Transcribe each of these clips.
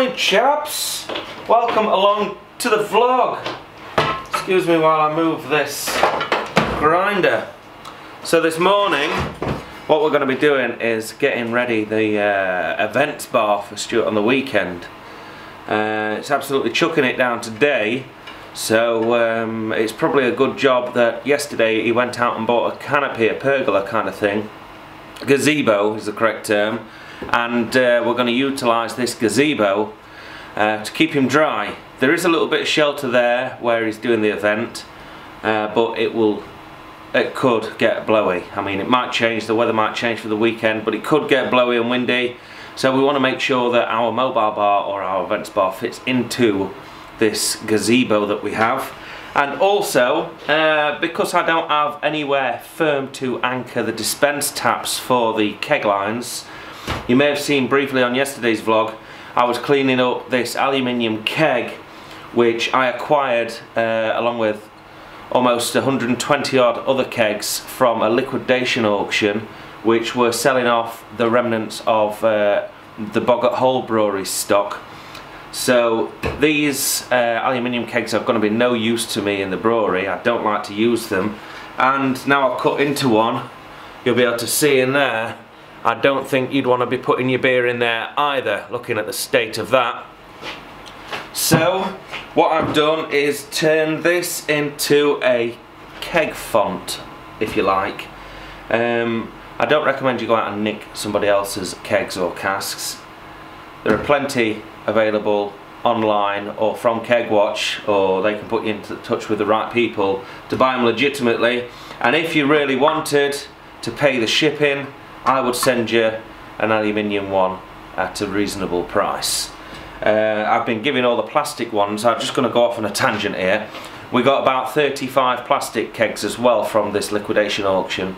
morning chaps. Welcome along to the vlog. Excuse me while I move this grinder. So this morning what we're going to be doing is getting ready the uh, events bar for Stuart on the weekend. Uh, it's absolutely chucking it down today. So um, it's probably a good job that yesterday he went out and bought a canopy, a pergola kind of thing. Gazebo is the correct term and uh, we're going to utilise this gazebo uh, to keep him dry. There is a little bit of shelter there where he's doing the event uh, but it will it could get blowy. I mean it might change, the weather might change for the weekend but it could get blowy and windy so we want to make sure that our mobile bar or our events bar fits into this gazebo that we have and also uh, because I don't have anywhere firm to anchor the dispense taps for the keg lines you may have seen briefly on yesterday's vlog I was cleaning up this aluminium keg which I acquired uh, along with almost 120 odd other kegs from a liquidation auction which were selling off the remnants of uh, the Boggart Hole Brewery stock. So these uh, aluminium kegs are going to be no use to me in the brewery I don't like to use them. And now I've cut into one you'll be able to see in there I don't think you'd want to be putting your beer in there either, looking at the state of that. So, what I've done is turn this into a keg font, if you like. Um, I don't recommend you go out and nick somebody else's kegs or casks. There are plenty available online or from Kegwatch or they can put you into touch with the right people to buy them legitimately and if you really wanted to pay the shipping I would send you an aluminium one at a reasonable price. Uh, I've been giving all the plastic ones, I'm just going to go off on a tangent here. We got about 35 plastic kegs as well from this liquidation auction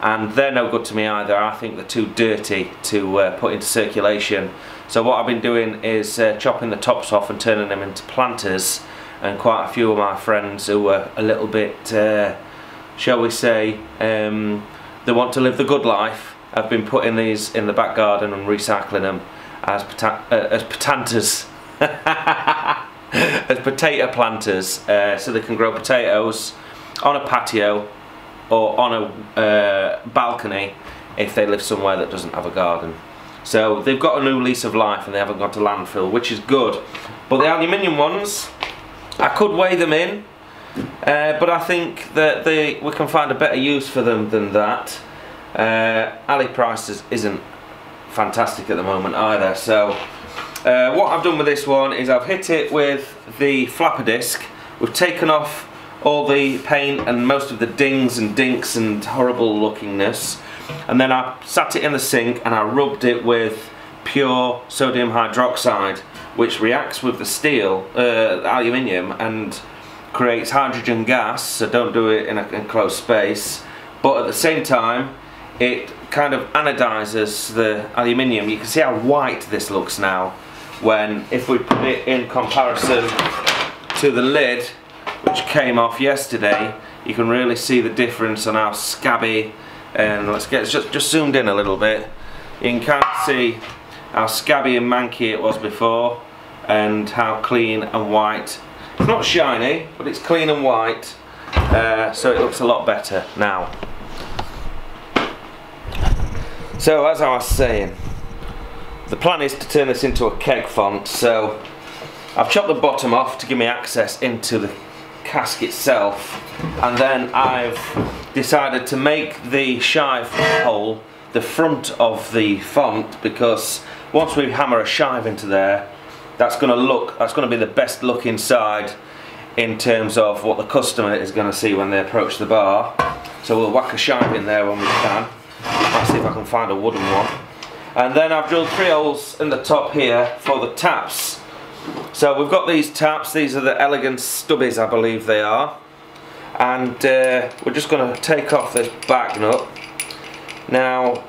and they're no good to me either. I think they're too dirty to uh, put into circulation. So what I've been doing is uh, chopping the tops off and turning them into planters and quite a few of my friends who are a little bit, uh, shall we say, um, they want to live the good life I've been putting these in the back garden and recycling them as, uh, as potanters. as potato planters uh, so they can grow potatoes on a patio or on a uh, balcony if they live somewhere that doesn't have a garden. So they've got a new lease of life and they haven't gone to landfill, which is good. But the aluminium ones, I could weigh them in, uh, but I think that they, we can find a better use for them than that. Uh, Ali Price isn't fantastic at the moment either. So uh, what I've done with this one is I've hit it with the flapper disc. We've taken off all the paint and most of the dings and dinks and horrible lookingness. And then I sat it in the sink and I rubbed it with pure sodium hydroxide which reacts with the steel, uh, aluminium and creates hydrogen gas so don't do it in a enclosed space but at the same time it kind of anodizes the aluminium. You can see how white this looks now when if we put it in comparison to the lid which came off yesterday you can really see the difference on how scabby and let's get just, just zoomed in a little bit. You can kind of see how scabby and manky it was before and how clean and white. It's not shiny but it's clean and white uh, so it looks a lot better now so as I was saying, the plan is to turn this into a keg font, so I've chopped the bottom off to give me access into the cask itself and then I've decided to make the shive hole the front of the font because once we hammer a shive into there that's going to look that's going to be the best look inside in terms of what the customer is going to see when they approach the bar. So we'll whack a shive in there when we can I'll see if I can find a wooden one. And then I've drilled three holes in the top here for the taps. So we've got these taps, these are the Elegant stubbies I believe they are. And uh, we're just going to take off this back nut. Now,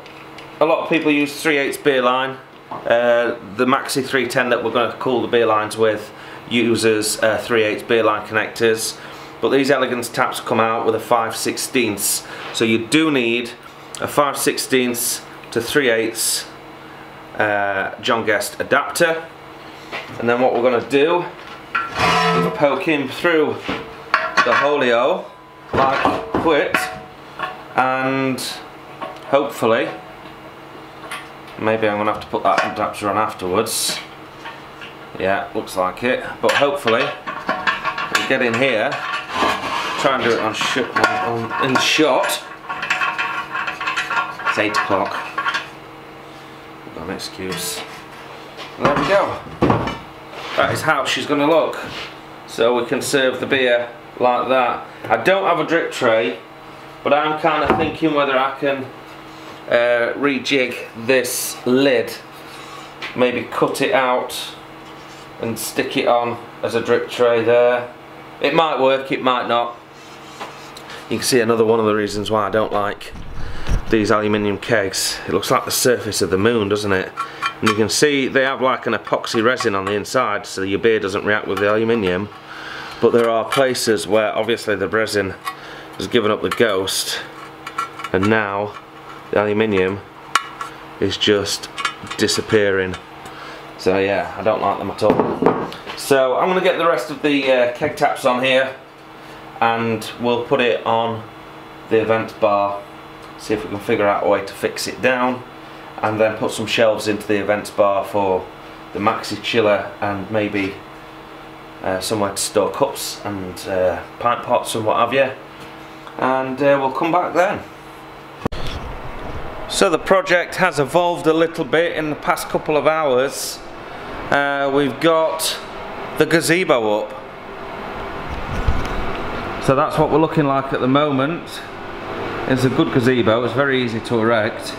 a lot of people use 3 8 beer line. Uh, the Maxi 310 that we're going to cool the beer lines with uses uh, 3 8 beer line connectors. But these Elegance taps come out with a 5 16 So you do need a 5 16 to 3 8 uh, John Guest adapter. And then what we're going to do is poke him through the holio like quit and hopefully maybe I'm going to have to put that adapter on afterwards. Yeah looks like it. But hopefully we get in here try and do it on, sh on, on in shot it's 8 o'clock. An excuse. There we go. That is how she's going to look. So we can serve the beer like that. I don't have a drip tray but I'm kind of thinking whether I can uh, rejig this lid. Maybe cut it out and stick it on as a drip tray there. It might work it might not. You can see another one of the reasons why I don't like these aluminium kegs. It looks like the surface of the moon doesn't it? And you can see they have like an epoxy resin on the inside so your beer doesn't react with the aluminium. But there are places where obviously the resin has given up the ghost and now the aluminium is just disappearing. So yeah I don't like them at all. So I'm gonna get the rest of the uh, keg taps on here and we'll put it on the event bar see if we can figure out a way to fix it down and then put some shelves into the events bar for the maxi chiller and maybe uh, somewhere to store cups and uh, pint pots and what have you. And uh, we'll come back then. So the project has evolved a little bit in the past couple of hours. Uh, we've got the gazebo up. So that's what we're looking like at the moment it's a good gazebo, it's very easy to erect.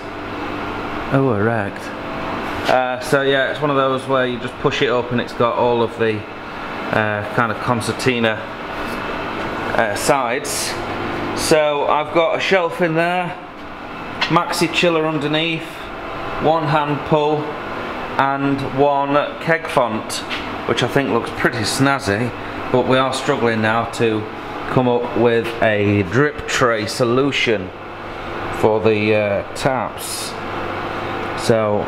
Oh erect. Uh, so yeah it's one of those where you just push it up and it's got all of the uh, kind of concertina uh, sides. So I've got a shelf in there maxi chiller underneath one hand pull and one keg font which I think looks pretty snazzy but we are struggling now to come up with a drip tray solution for the uh, taps. So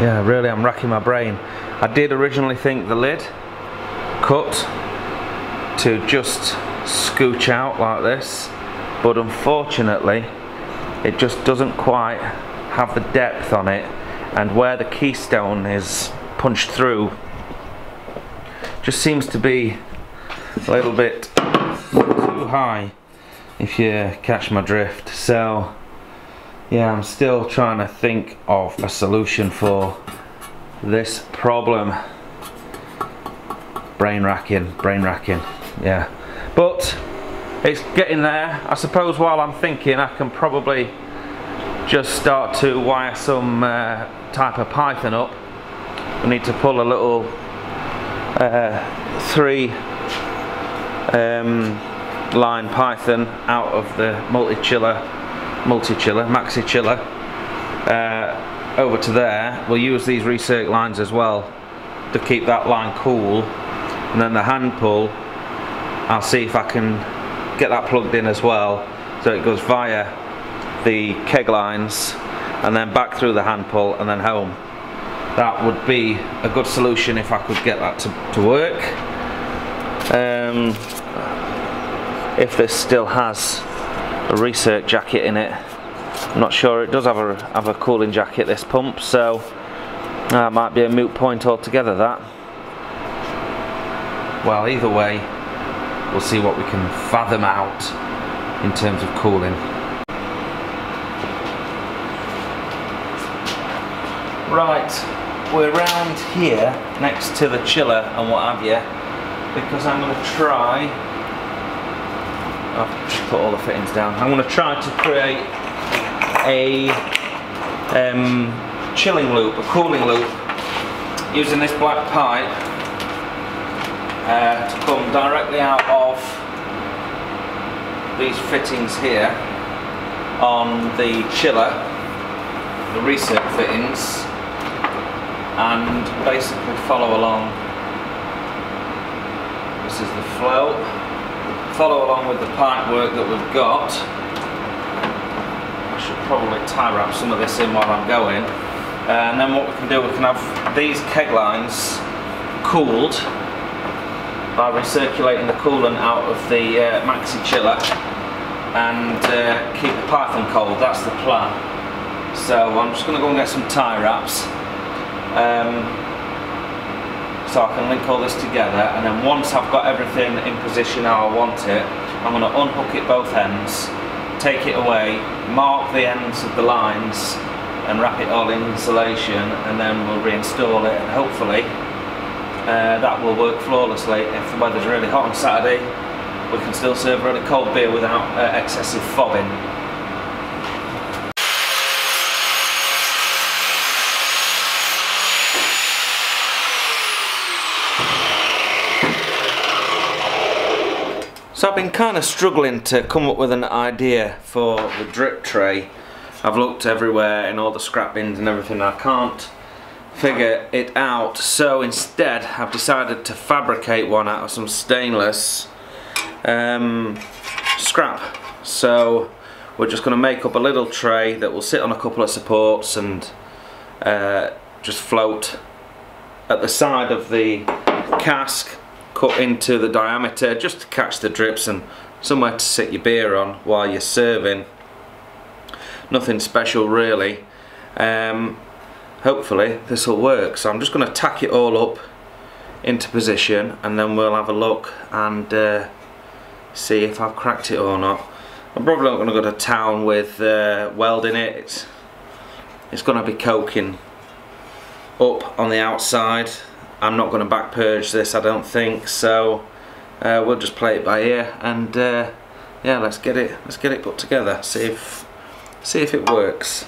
yeah really I'm racking my brain. I did originally think the lid cut to just scooch out like this but unfortunately it just doesn't quite have the depth on it and where the keystone is punched through just seems to be a little bit high. If you catch my drift so yeah I'm still trying to think of a solution for this problem. Brain racking brain racking yeah. But it's getting there. I suppose while I'm thinking I can probably just start to wire some uh, type of python up. We need to pull a little uh, three um, line python out of the multi-chiller multi-chiller, maxi-chiller uh, over to there. We'll use these recirc lines as well to keep that line cool. And then the hand pull I'll see if I can get that plugged in as well. So it goes via the keg lines and then back through the hand pull and then home. That would be a good solution if I could get that to, to work. Um, if this still has a recirc jacket in it. I'm not sure it does have a, have a cooling jacket this pump so that might be a moot point altogether that. Well either way we'll see what we can fathom out in terms of cooling. Right, we're around here next to the chiller and what have you because I'm going to try just put all the fittings down. I'm going to try to create a um, chilling loop, a cooling loop, using this black pipe uh, to come directly out of these fittings here on the chiller, the recirc fittings, and basically follow along. This is the flow follow along with the pipe work that we've got. I should probably tie wrap some of this in while I'm going. Uh, and then what we can do, we can have these keg lines cooled by recirculating the coolant out of the uh, maxi chiller and uh, keep the python cold. That's the plan. So I'm just going to go and get some tie wraps. Um, so I can link all this together and then once I've got everything in position how I want it I'm going to unhook it both ends take it away mark the ends of the lines and wrap it all in insulation and then we'll reinstall it and hopefully uh, that will work flawlessly. If the weather's really hot on Saturday we can still serve really cold beer without uh, excessive fobbing been kind of struggling to come up with an idea for the drip tray. I've looked everywhere in all the scrap bins and everything. I can't figure it out. So instead I've decided to fabricate one out of some stainless um, scrap. So we're just going to make up a little tray that will sit on a couple of supports and uh, just float at the side of the cask cut into the diameter just to catch the drips and somewhere to sit your beer on while you're serving. Nothing special really. Um, hopefully this will work. So I'm just going to tack it all up into position and then we'll have a look and uh, see if I've cracked it or not. I'm probably not going to go to town with uh, welding it. It's, it's going to be coking up on the outside I'm not going to back purge this I don't think so uh, we'll just play it by ear and uh, yeah let's get it let's get it put together. See if see if it works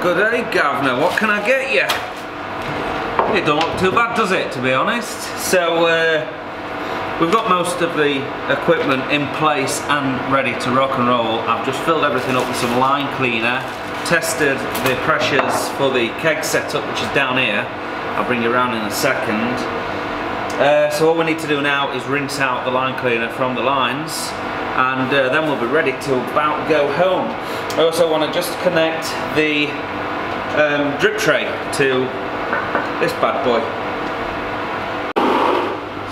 good day, Governor. What can I get you? It don't look too bad, does it, to be honest? So, uh, we've got most of the equipment in place and ready to rock and roll. I've just filled everything up with some line cleaner, tested the pressures for the keg setup, which is down here. I'll bring you around in a second. Uh, so all we need to do now is rinse out the line cleaner from the lines and uh, then we'll be ready to about go home. I also want to just connect the um, drip tray to this bad boy.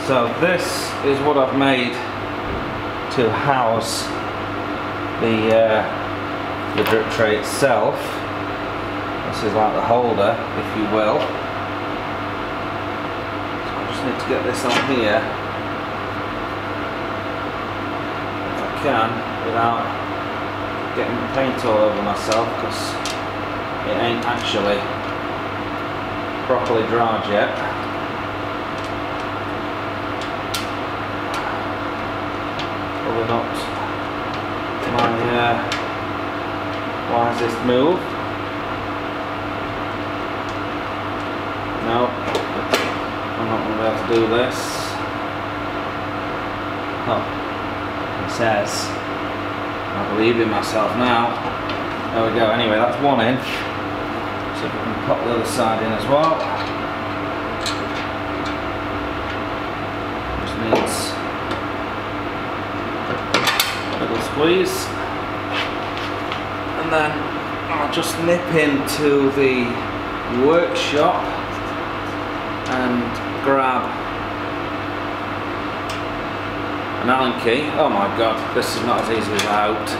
So this is what I've made to house the uh, the drip tray itself. This is like the holder, if you will. So I just need to get this on here. If I can, without getting paint all over myself, because it ain't actually properly dried yet. Probably not my uh, wisest move. No, I'm not going to be able to do this. Oh, says, I believe in myself now. There we go, anyway, that's one inch. So if we can pop the other side in as well. Just needs a little squeeze. And then I'll just nip into the workshop and grab an Allen key. Oh my god, this is not as easy as I hoped.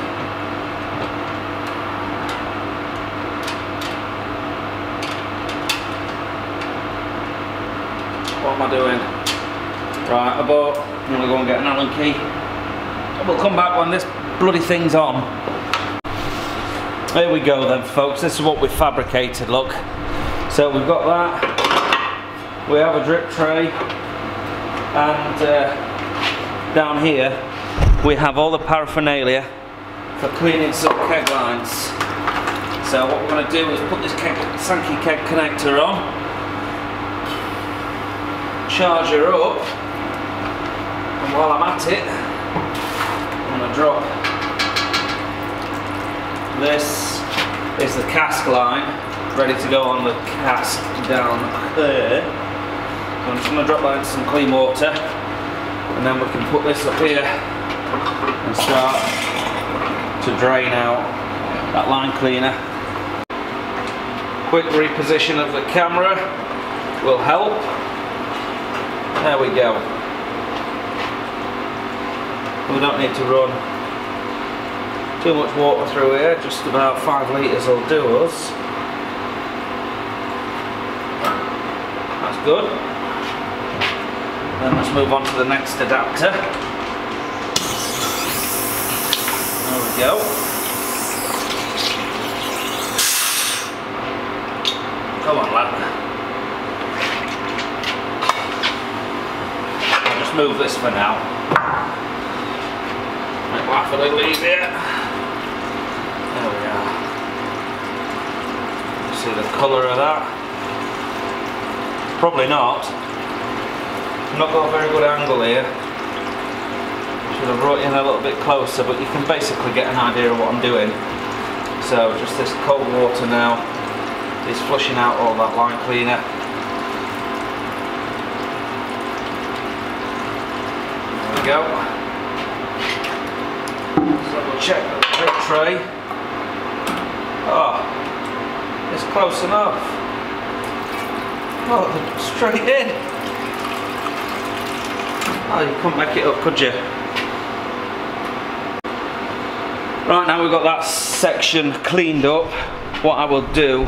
What am I doing? Right, about, I'm gonna go and get an Allen key. We'll come back when this bloody thing's on. There we go then folks, this is what we've fabricated, look. So we've got that, we have a drip tray, and uh, down here we have all the paraphernalia for cleaning some keg lines. So what we're going to do is put this keg, Sankey keg connector on, charge her up, and while I'm at it, I'm going to drop this is the cask line ready to go on the cask down there. So I'm just going to drop that into some clean water and then we can put this up here and start to drain out that line cleaner. Quick reposition of the camera will help. There we go. We don't need to run too much water through here, just about 5 litres will do us. That's good. Then let's move on to the next adapter. There we go. Come on lad. I'll just move this for now. Make life a little easier. There we are. See the colour of that? Probably not. Not got a very good angle here. Should have brought in a little bit closer, but you can basically get an idea of what I'm doing. So just this cold water now is flushing out all that line cleaner. There we go. So we'll check the drip tray. Oh, it's close enough. Oh, straight in. Oh, you couldn't make it up, could you? Right, now we've got that section cleaned up. What I will do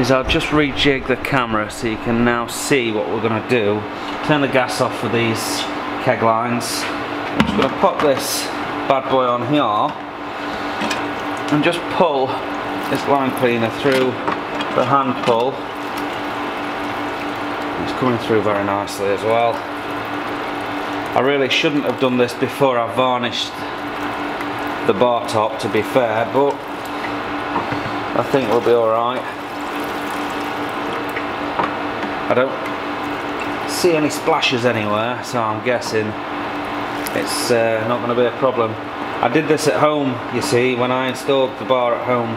is I'll just rejig the camera so you can now see what we're going to do. Turn the gas off for these keg lines. I'm just going to pop this bad boy on here and just pull this line cleaner through the hand pull. It's coming through very nicely as well. I really shouldn't have done this before I varnished the bar top to be fair, but I think we'll be alright. I don't see any splashes anywhere, so I'm guessing it's uh, not going to be a problem. I did this at home, you see, when I installed the bar at home.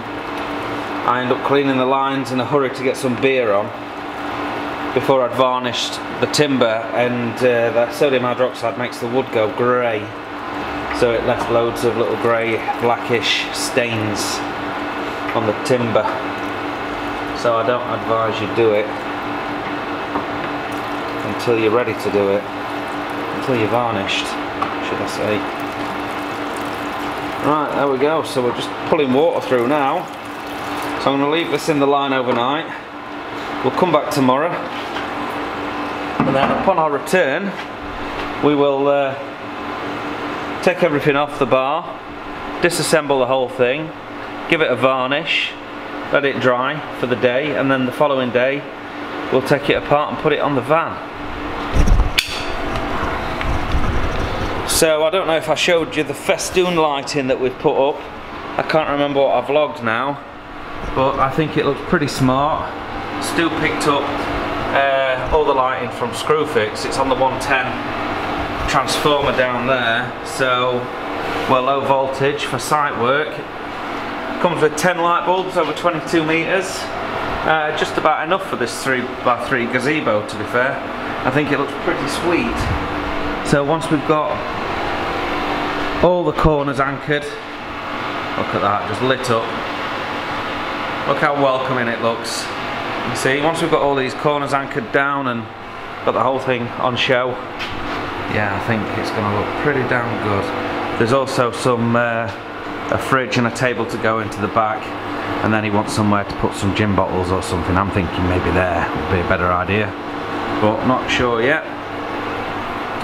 I ended up cleaning the lines in a hurry to get some beer on before I'd varnished the timber and uh, the sodium hydroxide makes the wood go grey so it left loads of little grey blackish stains on the timber so I don't advise you do it until you're ready to do it until you're varnished should I say Right, there we go. So we're just pulling water through now. So I'm going to leave this in the line overnight. We'll come back tomorrow. And then upon our return, we will uh, take everything off the bar, disassemble the whole thing, give it a varnish, let it dry for the day, and then the following day we'll take it apart and put it on the van. So I don't know if I showed you the festoon lighting that we've put up. I can't remember what I vlogged now, but I think it looks pretty smart. Still picked up uh, all the lighting from Screwfix. It's on the 110 transformer down there, so we're low voltage for site work. Comes with 10 light bulbs over 22 meters. Uh, just about enough for this 3x3 gazebo to be fair. I think it looks pretty sweet. So once we've got all the corners anchored, look at that, just lit up. Look how welcoming it looks. You see, once we've got all these corners anchored down and got the whole thing on show, yeah, I think it's going to look pretty damn good. There's also some uh, a fridge and a table to go into the back and then he wants somewhere to put some gin bottles or something. I'm thinking maybe there would be a better idea, but not sure yet.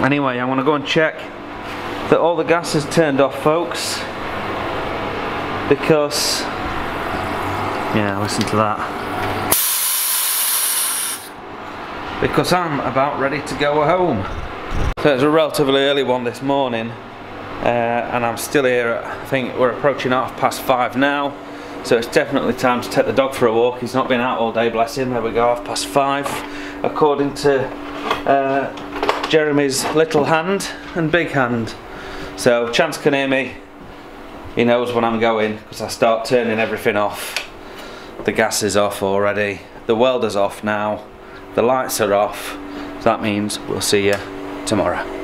Anyway, I want to go and check that all the gas is turned off, folks, because, yeah, listen to that. Because I'm about ready to go home. So it's a relatively early one this morning, uh, and I'm still here. At, I think we're approaching half past five now. So it's definitely time to take the dog for a walk. He's not been out all day, bless him. There we go, half past five. According to uh, Jeremy's little hand and big hand. So Chance can hear me. He knows when I'm going because I start turning everything off. The gas is off already. The welder's off now. The lights are off. So that means we'll see you tomorrow.